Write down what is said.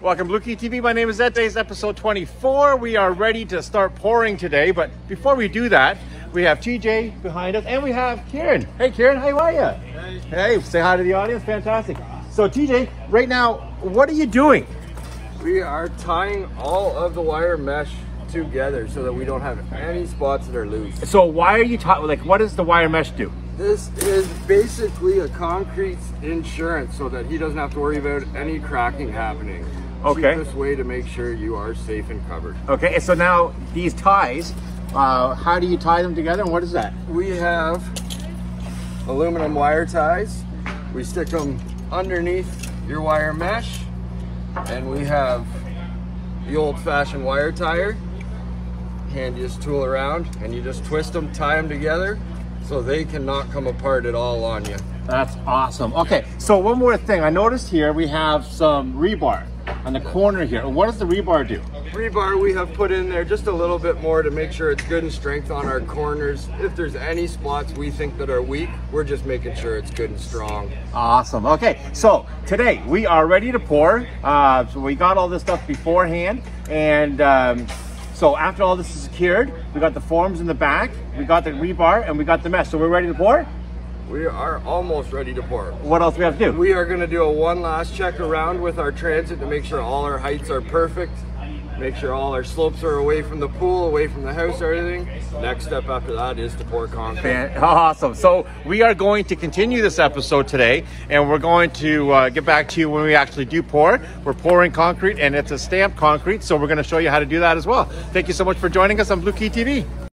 Welcome, BlueKey TV. My name is Ed. Today's episode 24. We are ready to start pouring today, but before we do that, we have TJ behind us and we have Kieran. Hey, Kieran, how are you? Hey. Hey, say hi to the audience. Fantastic. So, TJ, right now, what are you doing? We are tying all of the wire mesh together so that we don't have any spots that are loose. So, why are you ta- like? What does the wire mesh do? This is basically a concrete insurance so that he doesn't have to worry about any cracking happening. Okay. Cheapest way to make sure you are safe and covered. Okay, and so now these ties, uh, how do you tie them together, and what is that? We have aluminum wire ties. We stick them underneath your wire mesh. And we have the old fashioned wire tire. Handiest tool around. And you just twist them, tie them together so they cannot come apart at all on you. That's awesome. Okay, so one more thing. I noticed here we have some rebar on the corner here. What does the rebar do? Rebar we have put in there just a little bit more to make sure it's good and strength on our corners. If there's any spots we think that are weak, we're just making sure it's good and strong. Awesome. Okay, so today we are ready to pour. Uh, so we got all this stuff beforehand, and um, so after all this is secured, we got the forms in the back, we got the rebar, and we got the mesh. So we're ready to pour. We are almost ready to pour. What else we have to do? We are going to do a one last check around with our transit to make sure all our heights are perfect. Make sure all our slopes are away from the pool, away from the house, everything. Next step after that is to pour concrete. Awesome. So we are going to continue this episode today, and we're going to uh, get back to you when we actually do pour. We're pouring concrete, and it's a stamped concrete, so we're going to show you how to do that as well. Thank you so much for joining us on BlueKey TV.